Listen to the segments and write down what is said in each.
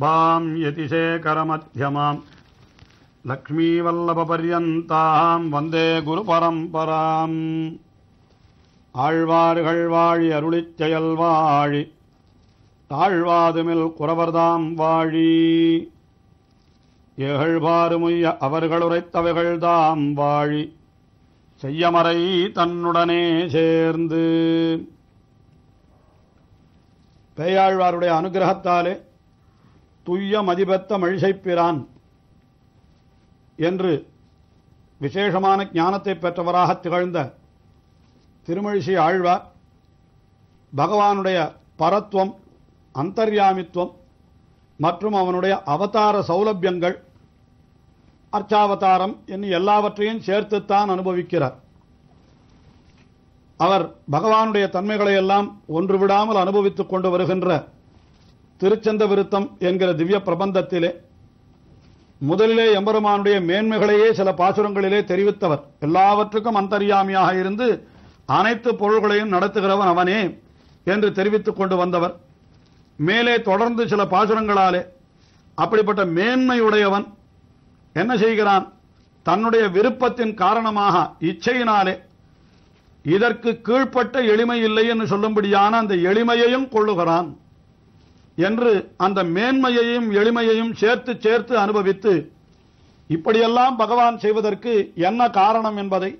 Saddam யதிசேகரமத்தியமாம் லக்ஷ்மீவல்லபபர்யந்தாம் வந்தே குரு பரம்பராம் ஆழ்வார்கள் வாழி அருளிச் செயல் வாழி। தாழ்வாதுமில் குறவர்தாம் வாழி। ஏகழ்வாறுமுய்ய அவர்களுரைத்தவைகள்தாம் வாழி। செய்யமறை தன்னுடனே சேர்ந்து। பேயாழ்வாருடைய அனுகிரகத்தாலே துய்ய மதிபெத்த மழிசைப்பிரான் என்று விசேஷமான ஞானத்தை பெற்றவராக திகழ்ந்த திருமழிசை ஆழ்வார் பகவானுடைய பரத்துவம் அந்தர்யாமித்துவம் மற்றும் அவனுடைய அவதார சௌலபியங்கள் அர்ச்சாவதாரம் என்று எல்லாவற்றையும் சேர்த்துத்தான் அனுபவிக்கிறார். அவர் பகவானுடைய தன்மைகளை எல்லாம் ஒன்று விடாமல் அனுபவித்துக் கொண்டு வருகின்ற திருச்சந்த விருத்தம் என்கிற திவ்ய பிரபந்தத்திலே முதலிலே எம்பெருமானுடைய மேன்மைகளையே சில பாசுரங்களிலே தெரிவித்தவர். எல்லாவற்றுக்கும் அந்தரியாமியாக இருந்து அனைத்து பொருள்களையும் நடத்துகிறவன் அவனே என்று தெரிவித்துக் கொண்டு வந்தவர். மேலே தொடர்ந்து சில பாசுரங்களாலே அப்படிப்பட்ட மேன்மையுடையவன் என்ன செய்கிறான்? தன்னுடைய விருப்பத்தின் காரணமாக இச்சையினாலே இதற்கு கீழ்ப்பட்ட எளிமை இல்லை என்று சொல்லும்படியான அந்த எளிமையையும் கொள்ளுகிறான். என்று அந்த மேன்மையையும் எளிமையையும் சேர்த்து சேர்த்து அனுபவித்து இப்படியெல்லாம் பகவான் செய்வதற்கு என்ன காரணம் என்பதை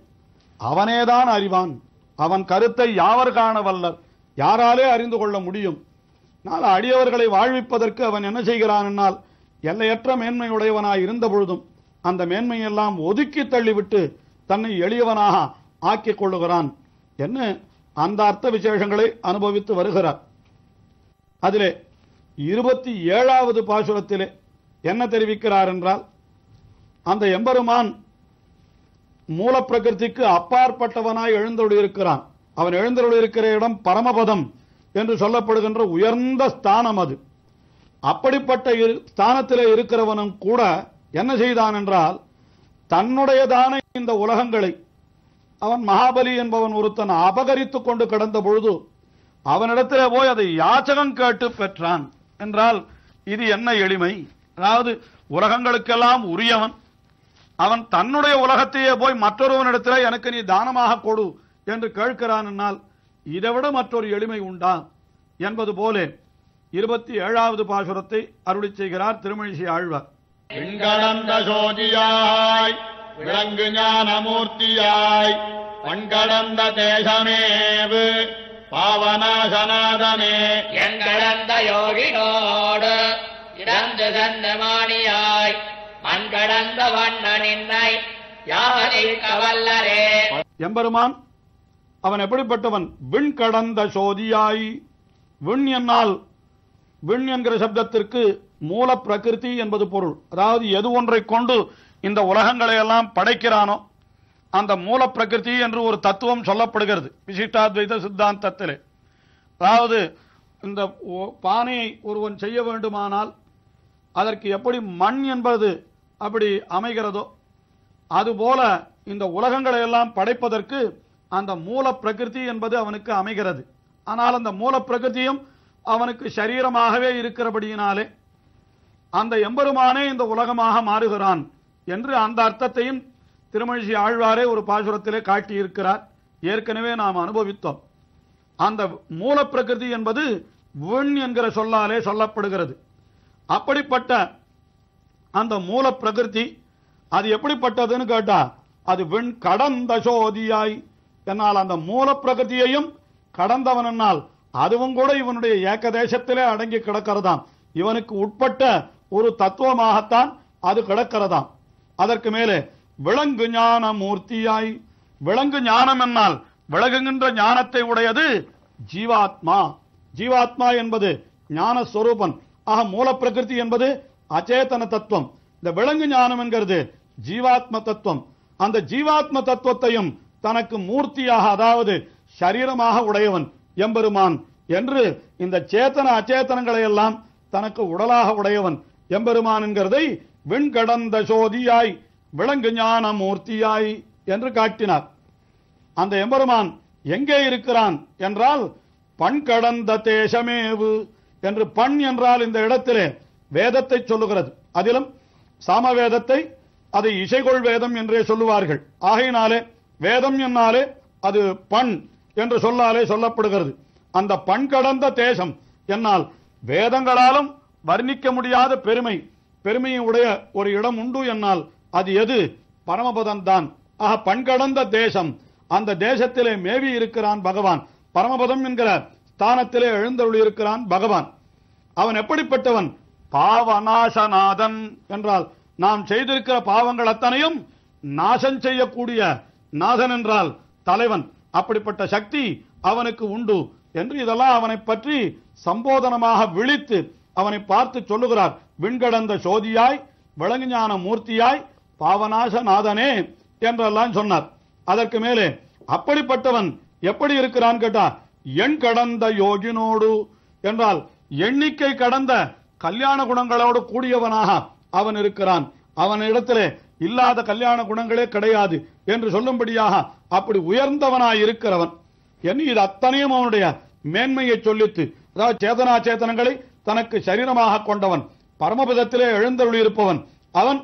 அவனேதான் அறிவான். அவன் கருத்தை யாவர் காண வல்லர்? யாராலே அறிந்து கொள்ள முடியும்? நால அடியவர்களை வாழ்விப்பதற்கு அவன் என்ன செய்கிறான் என்னால்? எல்லையற்ற மேன்மையுடையவனாய் இருந்த பொழுதும் அந்த மேன்மையெல்லாம் ஒதுக்கி தள்ளிவிட்டு தன்னை எளியவனாக ஆக்கிக் கொள்ளுகிறான் என்ன அந்த அர்த்த விசேஷங்களை அனுபவித்து வருகிறார். அதிலே இருபத்தி ஏழாவது பாசுரத்திலே என்ன தெரிவிக்கிறார் என்றால் அந்த எம்பெருமான் மூலப்பிரகிருதிக்கு அப்பாற்பட்டவனாய் எழுந்தொழியிருக்கிறான் அவன் எழுந்தொழியிருக்கிற இடம் பரமபதம் என்று சொல்லப்படுகின்ற உயர்ந்த ஸ்தானம் அது. அப்படிப்பட்ட இரு- ஸ்தானத்திலே இருக்கிறவனும் கூட என்ன செய்தான் என்றால் தன்னுடையதான இந்த உலகங்களை அவன் மகாபலி என்பவன் ஒருத்தன் அபகரித்துக் கொண்டு கிடந்த பொழுது அவனிடத்திலே போய் அதை யாச்சகம் கேட்டு பெற்றான். என்றால் இது என்ன எளிமை? அதாவது உலகங்களுக்கெல்லாம் உரியவன். அவன் தன்னுடைய உலகத்தையே போய் மற்றொருவனிடத்தில் எனக்கு நீ தானமாக கொடு என்று கேட்கிறான் என்னால் இதைவிட மற்றொரு எளிமை உண்டா என்பது போலே இருபத்தி ஏழாவது பாசுரத்தை அருளி செய்கிறார் திருமழிசை ஆழ்வார். விண்கடந்த சோதியாய் விளங்கு ஞானமூர்த்தியாய் பண்கடந்த தேசமேவு. பாவனாசனாதனே என்கடந்த யோகினோடு இறந்து சந்தமானியாய் மண்கடந்த வண்ணனின்னை யாரில் கவல்லரே? எம்பெருமான் அவன் எப்படிப்பட்டவன்? விண் கடந்த சோதியாய். விண் என்னால் விண் என்கிற சப்தத்திற்கு மூல பிரகிருதி என்பது பொருள். அதாவது எது ஒன்றை கொண்டு இந்த உலகங்களை எல்லாம் படைக்கிறானோ அந்த மூல பிரகிருதி என்று ஒரு தத்துவம் சொல்லப்படுகிறது. விசிஷ்டாத்வைத சித்தாந்தத்திலே. அதாவது இந்த ஒ- பானையை ஒருவன் செய்ய வேண்டுமானால் அதற்கு எப்படி மண் என்பது அப்படி அமைகிறதோ அதுபோல இந்த உலகங்களை எல்லாம் படைப்பதற்கு அந்த மூல பிரகிருதி என்பது அவனுக்கு அமைகிறது. ஆனால் அந்த மூல பிரகிருதியும் அவனுக்கு சரீரமாகவே இருக்கிறபடியினாலே அந்த எம்பெருமானே இந்த உலகமாக மாறுகிறான் என்று அந்த அர்த்தத்தையும் திருமழிசி ஆழ்வாரே ஒரு பாசுரத்திலே காட்டியிருக்கிறார். ஏற்கனவே நாம் அனுபவித்தோம். அந்த மூல பிரகிருதி என்பது விண் என்கிற சொல்லாலே சொல்லப்படுகிறது. அப்படிப்பட்ட அந்த மூல பிரகிருதி அது எப்படிப்பட்டதுன்னு கேட்டா அது விண் கடந்த சோதியாய். என்னால் அந்த மூல பிரகிருதியையும் கடந்தவன் என்னால் அதுவும் கூட இவனுடைய ஏகதேசத்திலே அடங்கி கிடக்கிறதாம். இவனுக்கு உட்பட்ட ஒரு தத்துவமாகத்தான் அது கிடக்கிறதாம். அதற்கு மேலே விளங்கு ஞான மூர்த்தியாய் விளங்கு ஞானம் என்னால் விளங்குகின்ற ஞானத்தை உடையது ஜீவாத்மா. ஜீவாத்மா என்பது ஞான ஸ்வரூபன் ஆக மூல பிரகிருதி என்பது அச்சேதன தத்துவம். இந்த விலங்கு ஞானம் என்கிறது ஜீவாத்ம தத்துவம். அந்த ஜீவாத்ம தத்துவத்தையும் தனக்கு மூர்த்தியாக அதாவது சரீரமாக உடையவன் எம்பெருமான் என்று இந்த சேத்தன அச்சேதனங்களை எல்லாம் தனக்கு உடலாக உடையவன் எம்பெருமான் என்கிறதை விண்கடந்த சோதியாய் விளங்கு ஞான மூர்த்தியாய் என்று காட்டினார். அந்த எம்பெருமான் எங்கே இருக்கிறான் என்றால் பண் கடந்த தேசமேவு என்று பண் என்றால் இந்த இடத்திலே வேதத்தை சொல்லுகிறது. அதிலும் சாமவேதத்தை அது இசைகொள் வேதம் என்றே சொல்லுவார்கள். ஆகையினாலே வேதம் என்னாலே அது பண் என்று சொல்லாலே சொல்லப்படுகிறது. அந்த பண் கடந்த தேசம் என்னால் வேதங்களாலும் வர்ணிக்க முடியாத பெருமை பெருமையை உடைய ஒரு இடம் உண்டு என்னால் அது எது? பரமபதம் தான் ஆக பண்கடந்த தேசம். அந்த தேசத்திலே மேவி இருக்கிறான் பகவான். பரமபதம் என்கிற ஸ்தானத்திலே எழுந்தருளி இருக்கிறான் பகவான். அவன் எப்படிப்பட்டவன்? பாவநாசநாதன் என்றால் நாம் செய்திருக்கிற பாவங்கள் அத்தனையும் நாசம் செய்யக்கூடிய நாதன் என்றால் தலைவன். அப்படிப்பட்ட சக்தி அவனுக்கு உண்டு என்று இதெல்லாம் அவனை பற்றி சம்போதனமாக விழித்து அவனை பார்த்து சொல்லுகிறார். விண்கடந்த சோதியாய் விளங்குஞான மூர்த்தியாய் பாவநாசநாதனே என்றெல்லாம் சொன்னார். அதற்கு மேலே அப்படிப்பட்டவன் எப்படி இருக்கிறான்? கேட்டா எண் கடந்த யோகினோடு. என்றால் எண்ணிக்கை கடந்த கல்யாண குணங்களோடு கூடியவனாக அவன் இருக்கிறான். அவனிடத்திலே இல்லாத கல்யாண குணங்களே கிடையாது என்று சொல்லும்படியாக அப்படி உயர்ந்தவனாய் இருக்கிறவன். என்ன இது அத்தனையும் அவனுடைய மேன்மையை சொல்லித்து அதாவது சேதனா சேதனங்களை தனக்கு சரீரமாக கொண்டவன். பரமபதத்திலே எழுந்தருளி இருப்பவன் அவன்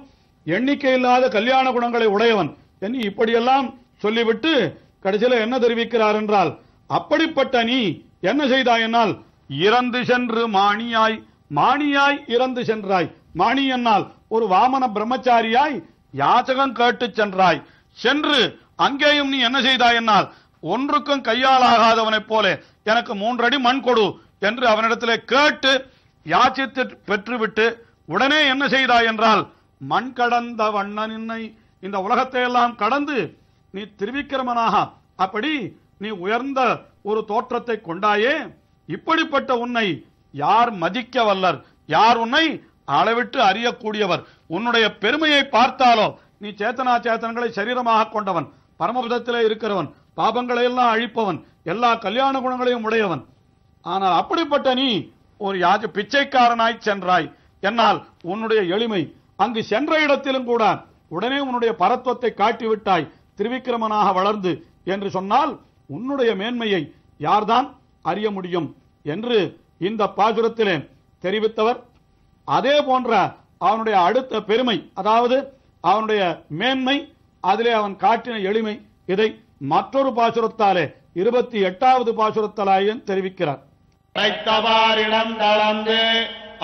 எண்ணிக்கை இல்லாத கல்யாண குணங்களை உடையவன் என்று இப்படியெல்லாம் சொல்லிவிட்டு கடைசியில் என்ன தெரிவிக்கிறார் என்றால் அப்படிப்பட்ட நீ என்ன செய்தாய் என்னால்? இறந்து சென்று மாணியாய் மாணியாய் இறந்து சென்றாய். மாணி என்னால் ஒரு வாமன பிரம்மச்சாரியாய் யாச்சகம் கேட்டு சென்றாய். சென்று அங்கேயும் நீ என்ன செய்தாய் என்னால்? ஒன்றுக்கும் கையாளாகாதவனைப் போல எனக்கு மூன்றடி மண் கொடு என்று அவனிடத்திலே கேட்டு யாச்சித்து பெற்றுவிட்டு உடனே என்ன செய்தாய் என்றால் மண் கடந்த வண்ணனின்னை இந்த உலகத்தை எல்லாம் கடந்து நீ திருவிக்கிரமனாக அப்படி நீ உயர்ந்த ஒரு தோற்றத்தை கொண்டாயே இப்படிப்பட்ட உன்னை யார் மதிக்க வல்லர்? யார் உன்னை அளவிட்டு அறியக்கூடியவர்? உன்னுடைய பெருமையை பார்த்தாலோ நீ சேத்தனா சேத்தனங்களை சரீரமாக கொண்டவன் பரமபதத்திலே இருக்கிறவன் பாபங்களை எல்லாம் அழிப்பவன் எல்லா கல்யாண குணங்களையும் உடையவன். ஆனால் அப்படிப்பட்ட நீ ஒரு யாஜ பிச்சைக்காரனாய் சென்றாய். என்னால் உன்னுடைய எளிமை அங்கு சென்ற இடத்திலும் கூட உடனே உன்னுடைய பரத்துவத்தை காட்டிவிட்டாய் திருவிக்கிரமனாக வளர்ந்து என்று சொன்னால் உன்னுடைய மேன்மையை யார்தான் அறிய முடியும் என்று இந்த பாசுரத்திலே தெரிவித்தவர். அதே போன்ற அவனுடைய அடுத்த பெருமை அதாவது அவனுடைய மேன்மை அதிலே அவன் காட்டின எளிமை இதை மற்றொரு பாசுரத்தாலே இருபத்தி எட்டாவது பாசுரத்தலாயும் தெரிவிக்கிறார். படைத்தவாரிடம் தளர்ந்து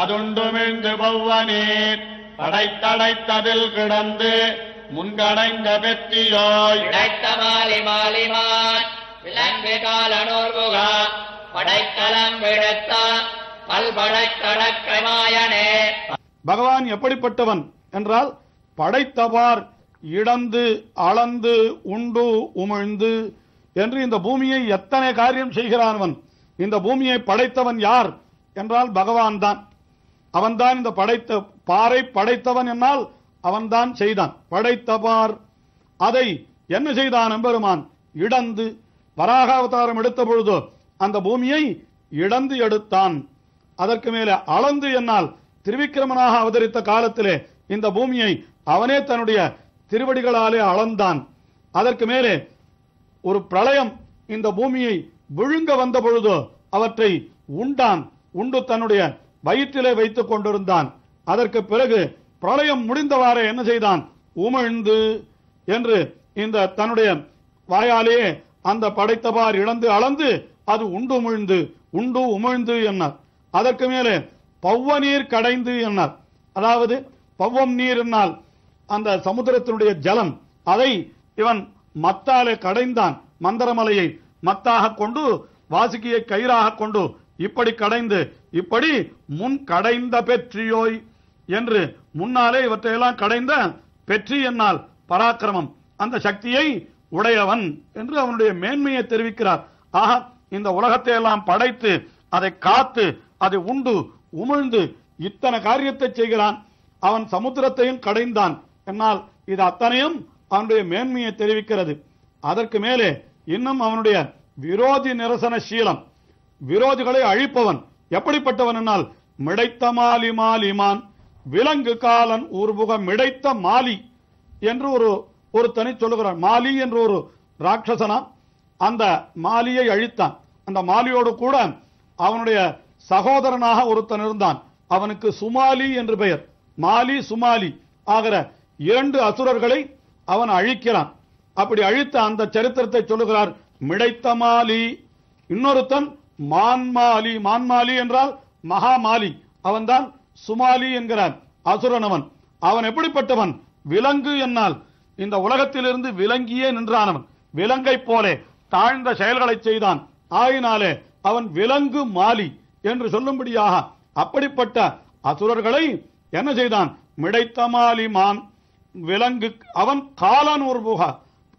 அதுண்டுமிழ்ந்து பவ்வனீர் படைத்தடைத்ததில் கிடந்து முன்கடைந்த பெற்றியோய் இடைத்த மாலி மாலிமான் விலங்கு காலனோர்புகா படைக்கலம் விடுத்த பல்படைக்கடக்கமாயனே பகவான் எப்படிப்பட்டவன் என்றால் படைத்தவார் இடந்து அளந்து உண்டு உமிழ்ந்து என்று இந்த பூமியை எத்தனை காரியம் செய்கிறானவன்? இந்த பூமியை படைத்தவன் யார்? என்றால் பகவான் தான் அவன்தான் இந்த படைத்த பாறை படைத்தவன் என்னால் அவன்தான் செய்தான். படைத்தபார். அதை என்ன செய்தான் எம்பெருமான்? இடந்து வராக அவதாரம் எடுத்த பொழுது அந்த பூமியை இடந்து எடுத்தான். அதற்கு மேலே அளந்து என்னால் திருவிக்கிரமனாக அவதரித்த காலத்திலே இந்த பூமியை அவனே தன்னுடைய திருவடிகளாலே அளந்தான். அதற்கு மேலே ஒரு பிரளயம் இந்த பூமியை விழுங்க வந்த பொழுது அவற்றை உண்டான். உண்டு தன்னுடைய வயிற்றிலே வைத்துக் கொண்டிருந்தான். அதற்கு பிறகு பிரளயம் முடிந்தவாறே என்ன செய்தான்? உமிழ்ந்து என்று இந்த தன்னுடைய வாயாலேயே அந்த படைத்தபார் இழந்து அளந்து அது உண்டு உமிழ்ந்து உண்டு உமிழ்ந்து என்னார். அதற்கு மேலே பவ்வ நீர் கடைந்து என்னார். அதாவது பவ்வம் நீர் என்னால் அந்த சமுத்திரத்தினுடைய ஜலம் அதை இவன் மத்தாலே கடைந்தான் மந்திரமலையை மத்தாக கொண்டு வாசுகியை கயிறாக கொண்டு இப்படி கடைந்து இப்படி முன் கடைந்த பெற்றியோய் என்று முன்னாலே இவற்றையெல்லாம் கடைந்த பெற்றி என்னால் பராக்கிரமம். அந்த சக்தியை உடையவன் என்று அவனுடைய மேன்மையை தெரிவிக்கிறார். ஆக இந்த உலகத்தை எல்லாம் படைத்து அதை காத்து அதை உண்டு உமிழ்ந்து இத்தனை காரியத்தை செய்கிறான். அவன் சமுத்திரத்தையும் கடைந்தான். என்னால் இது அத்தனையும் அவனுடைய மேன்மையை தெரிவிக்கிறது. அதற்கு மேலே இன்னும் அவனுடைய விரோதி நிரசன சீலம். விரோதிகளை அழிப்பவன் எப்படிப்பட்டவன் என்னால்? மிடைத்த மாலி விலங்கு காலன் உருபுகம் மிடைத்த மாலி என்று ஒரு ஒரு தனி சொல்லுகிறான். மாலி என்று ஒரு ராட்சசனா அந்த மாலியை அழித்தான். அந்த மாலியோடு கூட அவனுடைய சகோதரனாக ஒருத்தன் இருந்தான். அவனுக்கு சுமாலி என்று பெயர். மாலி சுமாலி ஆகிற இரண்டு அசுரர்களை அவன் அழிக்கிறான். அப்படி அழித்த அந்த சரித்திரத்தை சொல்லுகிறார் மிடைத்த மாலி. இன்னொருத்தன் மான்மாலி. மான்மாலி என்றால் மகாமாலி. அவன்தான் சுமாலி என்கிறார் அசுரனவன். அவன் எப்படிப்பட்டவன்? விலங்கு என்னால். இந்த உலகத்திலிருந்து விலங்கியே நின்றானவன். விலங்கை போலே தாழ்ந்த செயல்களை செய்தான். ஆயினாலே அவன் விலங்கு மாலி என்று சொல்லும்படியாக அப்படிப்பட்ட அசுரர்களை என்ன செய்தான்? மிடைத்தமாலி மான். விலங்கு அவன் காலன் ஒரு புகா.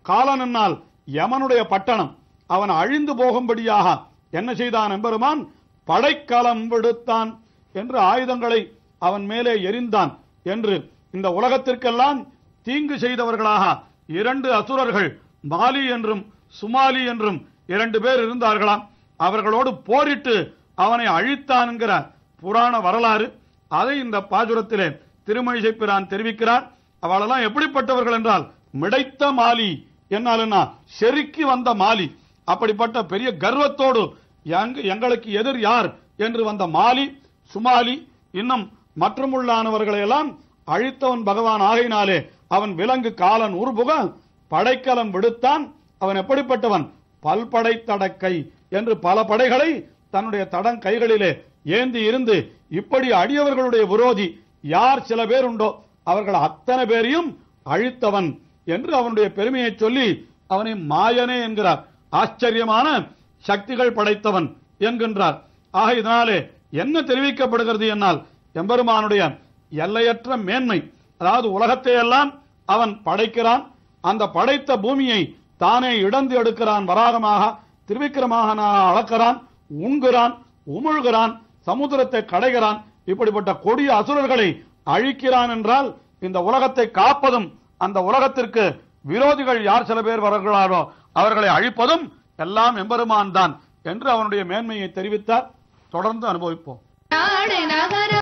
காலன் என்னால் யமனுடைய பட்டணம். அவன் அழிந்து போகும்படியாக என்ன செய்தான் எம்பெருமான்? படைக்கலம் விடுத்தான். என்று ஆயுதங்களை அவன் மேலே எரிந்தான் என்று இந்த உலகத்திற்கெல்லாம் தீங்கு செய்தவர்களாக இரண்டு அசுரர்கள் மாலி என்றும் சுமாலி என்றும் இரண்டு பேர் இருந்தார்களாம். அவர்களோடு போரிட்டு அவனை அழித்தான் என்கிற புராண வரலாறு அதை இந்த பாசுரத்திலே திருமழிசை பிரான் தெரிவிக்கிறார். அவளெல்லாம் எப்படிப்பட்டவர்கள் என்றால் மிடைத்த மாலி. என்னால் செருக்கி வந்த மாலி. அப்படிப்பட்ட பெரிய கர்வத்தோடு எங்களுக்கு எதிர் யார்? என்று வந்த மாலி சுமாலி இன்னும் மற்றமுள்ளானவர்களையெல்லாம் அழித்தவன் பகவான் ஆகையினாலே அவன் விலங்கு காலன் உருபுக படைக்கலம் விடுத்தான். அவன் எப்படிப்பட்டவன்? பல்படை தடக்கை என்று பல படைகளை தன்னுடைய தடம் கைகளிலே ஏந்தி இருந்து இப்படி அடியவர்களுடைய விரோதி யார் சில பேர் உண்டோ அவர்கள் அத்தனை பேரையும் அழித்தவன் என்று அவனுடைய பெருமையை சொல்லி அவனை மாயனே என்கிறார். ஆச்சரியமான சக்திகள் படைத்தவன் என்கின்றார். ஆக இதனாலே என்ன தெரிவிக்கப்படுகிறது என்னால்? எம்பெருமானுடைய எல்லையற்ற மேன்மை. அதாவது உலகத்தை எல்லாம் அவன் படைக்கிறான். அந்த படைத்த பூமியை தானே இடந்து எடுக்கிறான். வராகமாக திருவிக்கிரமாக அளக்கிறான் உண்கிறான் உமிழ்கிறான் சமுத்திரத்தை கடைகிறான். இப்படிப்பட்ட கொடிய அசுரர்களை அழிக்கிறான் என்றால் இந்த உலகத்தை காப்பதும் அந்த உலகத்திற்கு விரோதிகள் யார் சில பேர் வருகிறாரோ அவர்களை அழிப்பதும் எல்லாம் எம்பெருமான் தான் என்று அவனுடைய மேன்மையை தெரிவித்தார். தொடர்ந்து அனுபவிப்போம்.